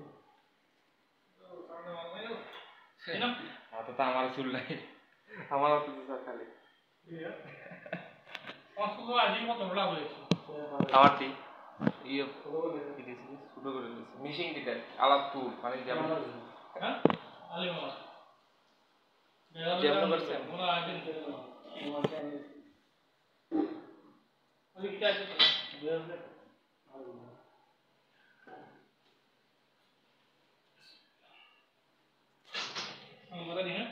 হ্যাঁ, মাথা তো আমার চুল নাই। আমার অত চুল খালি। আমারটি ইয়ে ছোট করে দিয়েছে। মিশিং দিতে আলাপ তুল মানে যেমন যেমন করছে ওই কি আছে Moraninha.